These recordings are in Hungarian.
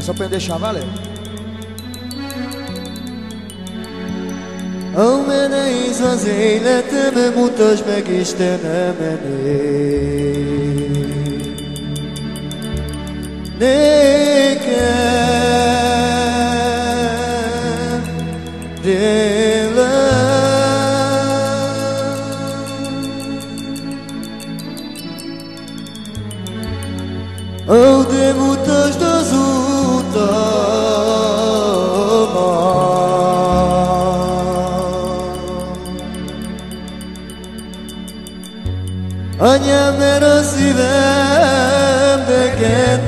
É só pra eu deixar valer. É? Almene izazeyleteme mutaj bek istenemeni Nekem Revlen Alde mutaj da Anyám, mert a szívem neked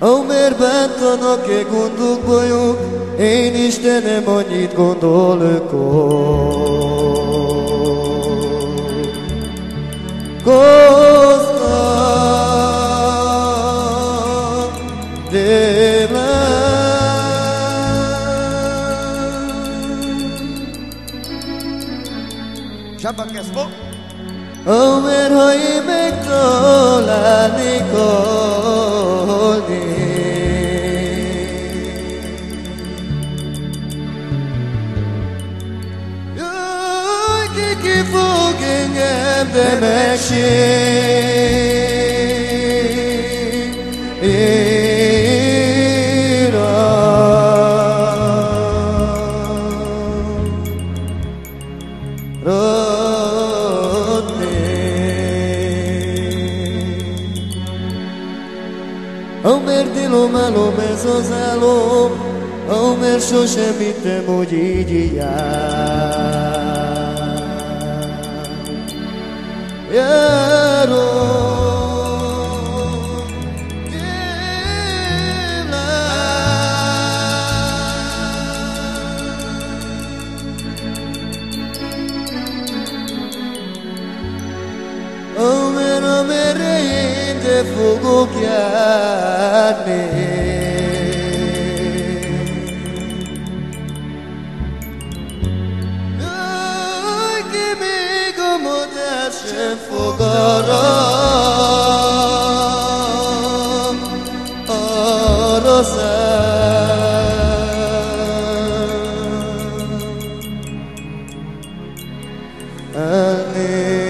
Ó, miért bántanak-e gondok, bajok, én Istenem annyit gondolok, Koznak Shabbat Kesbo. Omer hoime kola nikone Ki vogengem demekşim İran Rol mert tilom, álom ez az álom, Ó, mert sosem hittem, hogy így jár. فوق جاني فقراء أرسل Amen.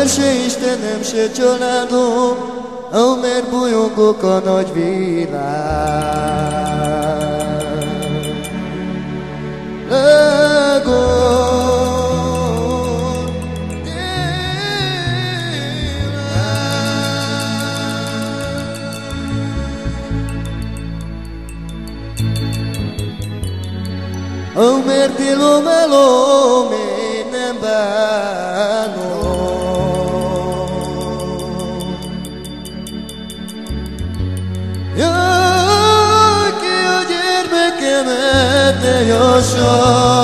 Mert se Istenem, se családom, mert bolyongok a nagy világ. Lágon, mert tilom elom, én nem bánom. 되어줘